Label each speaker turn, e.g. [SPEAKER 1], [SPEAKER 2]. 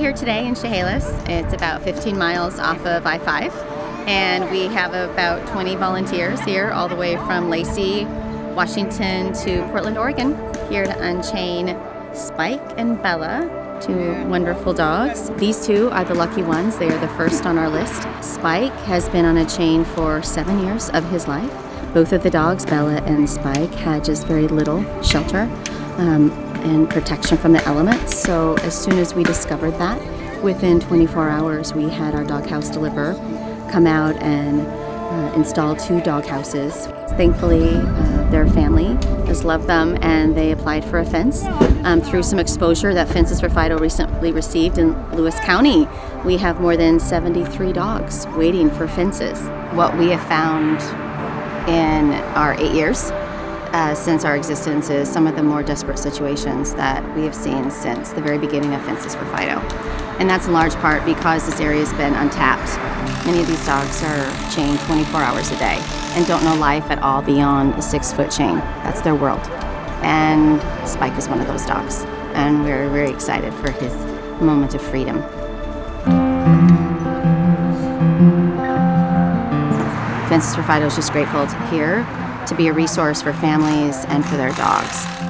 [SPEAKER 1] here today in Chehalis. It's about 15 miles off of I-5 and we have about 20 volunteers here all the way from Lacey, Washington to Portland, Oregon here to unchain Spike and Bella, two wonderful dogs. These two are the lucky ones. They are the first on our list. Spike has been on a chain for seven years of his life. Both of the dogs, Bella and Spike, had just very little shelter. Um, and protection from the elements. So as soon as we discovered that, within 24 hours we had our doghouse deliver come out and uh, install two dog houses. Thankfully, uh, their family has loved them and they applied for a fence um, through some exposure that Fences for Fido recently received in Lewis County. We have more than 73 dogs waiting for fences. What we have found in our eight years uh, since our existence is some of the more desperate situations that we have seen since the very beginning of Fences for Fido. And that's in large part because this area has been untapped. Many of these dogs are chained 24 hours a day and don't know life at all beyond a six foot chain. That's their world. And Spike is one of those dogs. And we're very excited for his moment of freedom. Fences for Fido is just grateful to hear to be a resource for families and for their dogs.